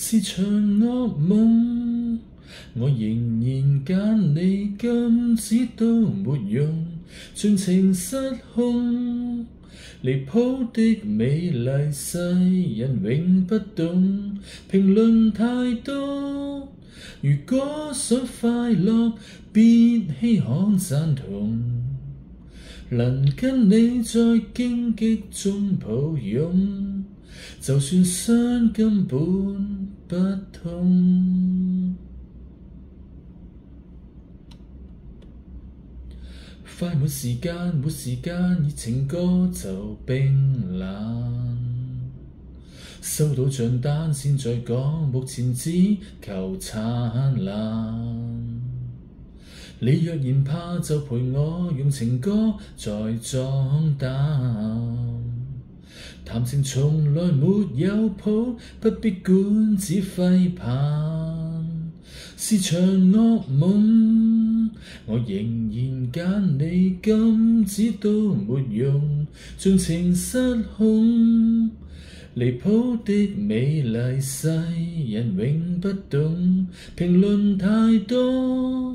是场噩梦，我仍然拣你，禁止都没用，尽情失控。离谱的美丽，世人永不懂，评论太多。如果想快乐，别稀罕赞同。能跟你在荆棘中抱拥，就算伤根本不痛。快没时间，没时间，热情歌就冰冷。收到账单先再讲，目前只求灿烂。你若然怕，就陪我用情歌再壮胆。谈情从来没有谱，不必管指挥棒。是场恶梦，我仍然拣你，禁止都没用，尽情失控。离谱的美丽，世人永不懂，评论太多。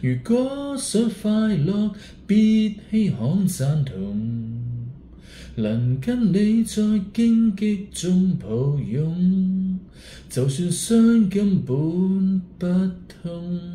如果想快乐，别稀罕赞同。能跟你在荆棘中抱拥，就算伤根本不痛。